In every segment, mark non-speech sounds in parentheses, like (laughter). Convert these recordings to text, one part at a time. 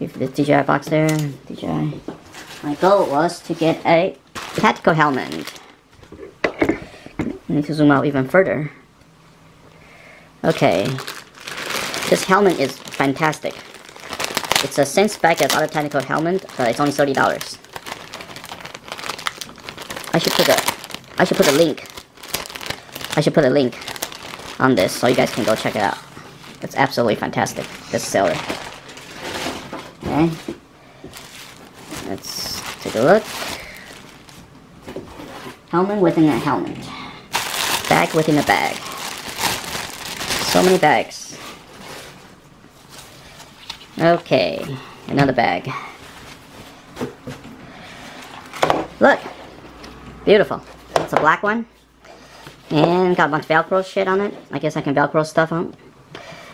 If the DJI box there, DJI. My goal was to get a tactical helmet. I need to zoom out even further. Okay. This helmet is fantastic. It's the same spec as other tactical helmet, but it's only thirty dollars. I should put a I should put a link. I should put a link on this so you guys can go check it out. It's absolutely fantastic, this seller. Okay. Let's take a look. Helmet within a helmet. Bag within a bag. So many bags. Okay, another bag. Look, beautiful. It's a black one. And got a bunch of Velcro shit on it. I guess I can Velcro stuff on.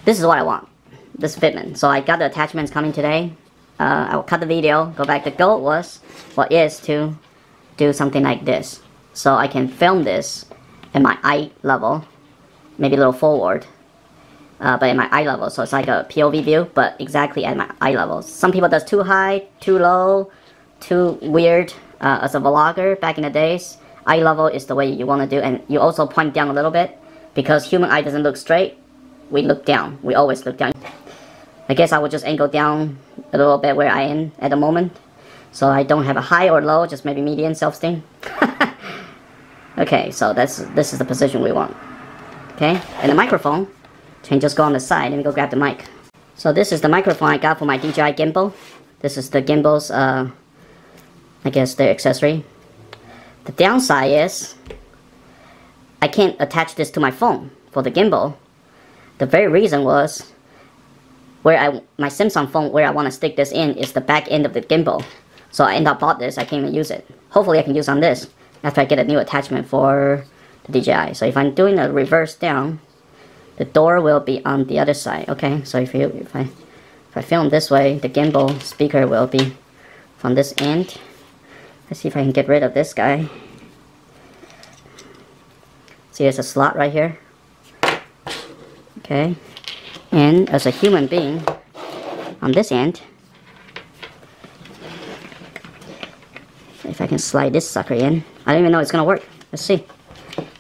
This is what I want. This fitment. So I got the attachments coming today. Uh, I will cut the video, go back. The goal was, what is to do something like this. So I can film this at my eye level, maybe a little forward, uh, but at my eye level. So it's like a POV view, but exactly at my eye level. Some people does too high, too low, too weird. Uh, as a vlogger back in the days, eye level is the way you want to do, and you also point down a little bit because human eye doesn't look straight. We look down. We always look down. I guess I will just angle down a little bit where I am at the moment. So I don't have a high or low, just maybe median self-esteem. (laughs) okay, so that's this is the position we want. Okay, and the microphone can just go on the side. Let me go grab the mic. So this is the microphone I got for my DJI gimbal. This is the gimbal's, uh, I guess, the accessory. The downside is I can't attach this to my phone for the gimbal. The very reason was where I my Samsung phone where I want to stick this in is the back end of the gimbal. So I end up bought this, I can't even use it. Hopefully I can use on this after I get a new attachment for the DJI. So if I'm doing a reverse down, the door will be on the other side. Okay, so if you if I if I film this way, the gimbal speaker will be from this end. Let's see if I can get rid of this guy. See, there's a slot right here. Okay. And as a human being, on this end, if I can slide this sucker in, I don't even know it's gonna work. Let's see.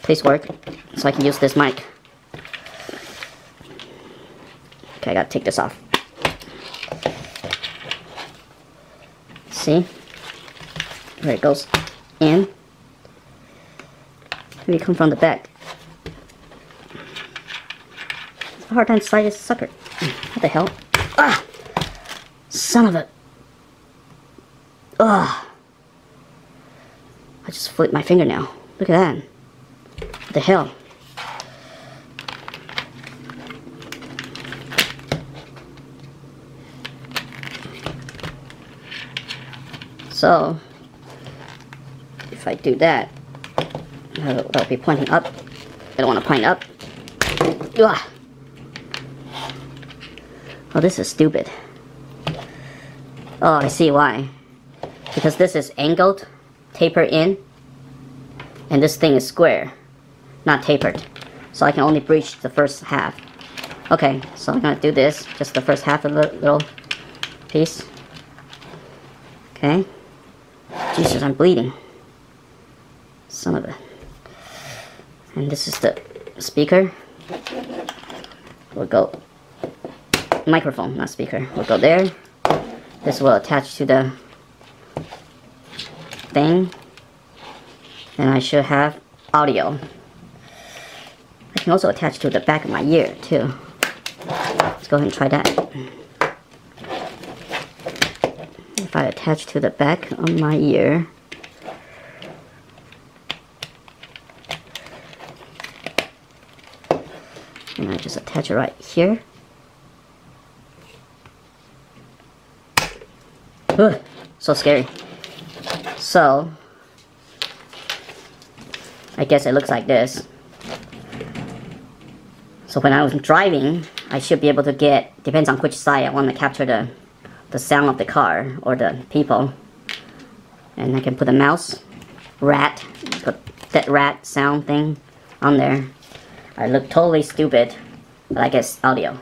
Please work, so I can use this mic. Okay, I gotta take this off. See? There it goes in. Maybe come from the back. A hard time to slide this sucker. What the hell? Ah! Son of a... Ugh. I just flipped my finger now. Look at that. What the hell? So, if I do that, that'll be pointing up. I don't want to point up. Ugh. Oh, this is stupid. Oh, I see why. Because this is angled, tapered in, and this thing is square, not tapered. So I can only breach the first half. Okay, so I'm gonna do this, just the first half of the little piece. Okay. Jesus, I'm bleeding. Son of a... And this is the speaker. We'll go... Microphone, not speaker. We'll go there. This will attach to the thing. And I should have audio. I can also attach to the back of my ear, too. Let's go ahead and try that. If I attach to the back of my ear, and I just attach it right here. Ugh, so scary. So, I guess it looks like this. So when I was driving, I should be able to get, depends on which side I want to capture the, the sound of the car or the people. And I can put a mouse, rat, put that rat sound thing on there. I look totally stupid, but I guess audio.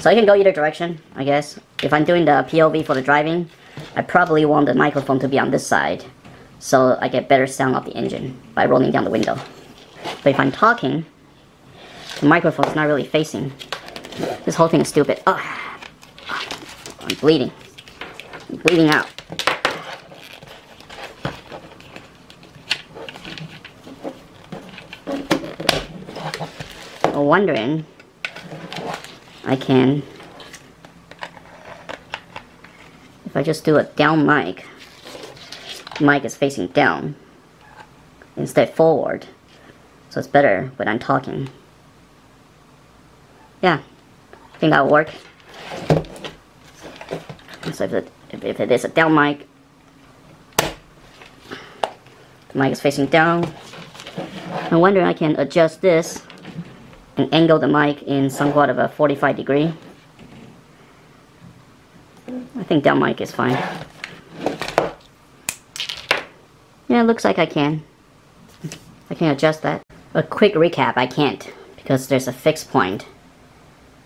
So I can go either direction, I guess. if I'm doing the POV for the driving, I probably want the microphone to be on this side so I get better sound of the engine by rolling down the window. But if I'm talking, the microphone's not really facing. This whole thing is stupid. Oh, I'm bleeding. I'm bleeding out. I'm wondering I can if I just do a down mic. Mic is facing down. Instead forward. So it's better when I'm talking. Yeah. I think that'll work? So if it, if, it is a down mic. The mic is facing down. I'm wondering I can adjust this and angle the mic in somewhat of a 45 degree. I think down mic is fine. Yeah it looks like I can. I can adjust that. A quick recap I can't because there's a fixed point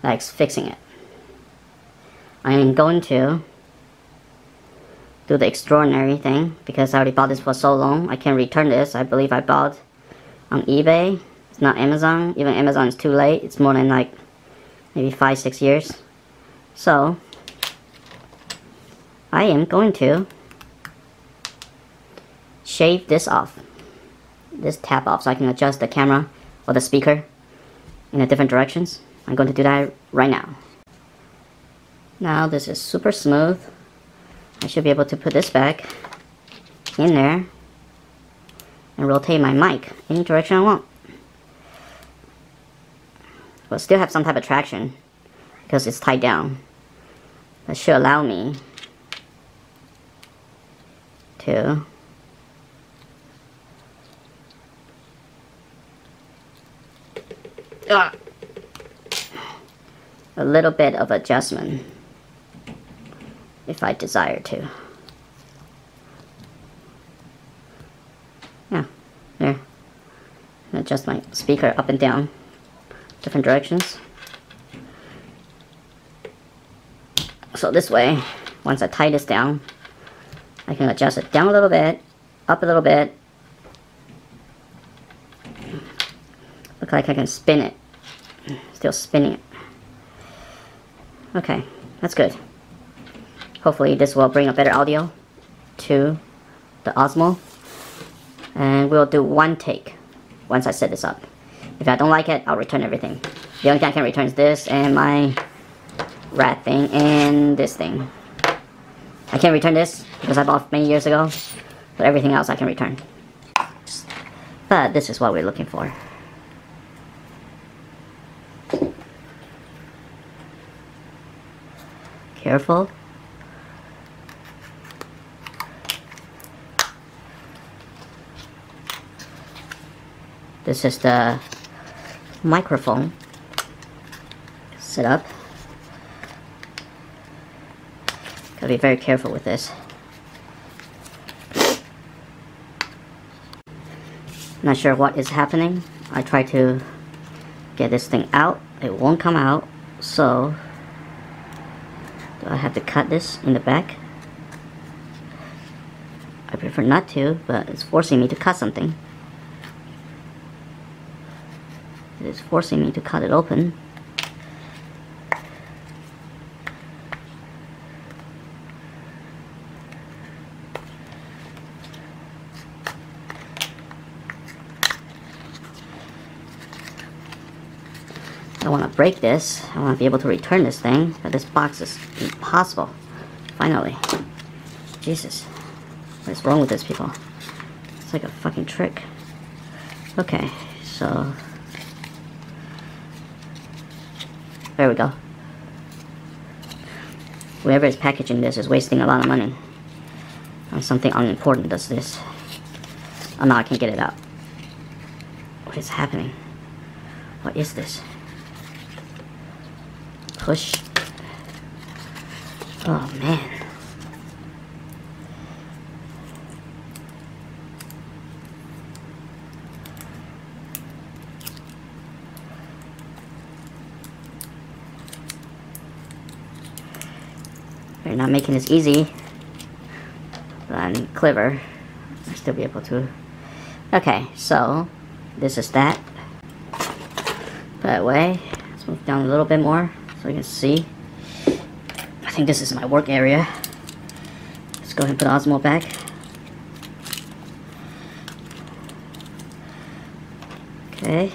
that's fixing it. I am going to do the extraordinary thing because I already bought this for so long I can't return this. I believe I bought on eBay. It's not Amazon. Even Amazon is too late. It's more than like maybe five six years. So I am going to shave this off. This tab off so I can adjust the camera or the speaker in the different directions. I'm going to do that right now. Now this is super smooth. I should be able to put this back in there and rotate my mic any direction I want. But still have some type of traction because it's tied down. That should allow me to uh, a little bit of adjustment if I desire to. Yeah, there. Adjust my speaker up and down, different directions. So this way, once I tie this down, I can adjust it down a little bit, up a little bit. Look like I can spin it. Still spinning it. Okay, that's good. Hopefully this will bring a better audio to the Osmo. And we'll do one take once I set this up. If I don't like it, I'll return everything. The only thing I can return is this and my rat thing and this thing. I can't return this because I bought many years ago, but everything else I can return. But this is what we're looking for. Careful. This is the microphone set up. Be very careful with this. Not sure what is happening. I try to get this thing out. It won't come out. So, do I have to cut this in the back? I prefer not to, but it's forcing me to cut something. It is forcing me to cut it open. Break this. I want to be able to return this thing, but this box is impossible. Finally. Jesus. What is wrong with this, people? It's like a fucking trick. Okay, so... There we go. Whoever is packaging this is wasting a lot of money on something unimportant does this. Oh no, I can't get it out. What is happening? What is this? Push. Oh man. They're not making this easy and clever. I'll still be able to. Okay, so this is that. Put away. Let's move down a little bit more so you can see. I think this is my work area. Let's go ahead and put Osmo back. Okay.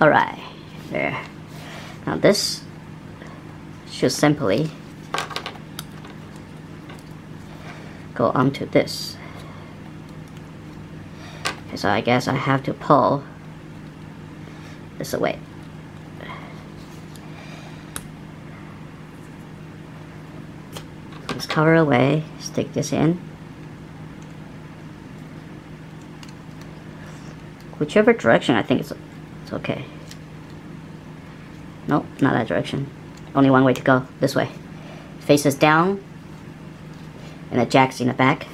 Alright, there. Now this should simply go onto this. Okay, so I guess I have to pull this away. Let's cover away, stick this in. Whichever direction, I think it's, it's okay. Nope, not that direction. Only one way to go, this way. Faces down, and the jack's in the back.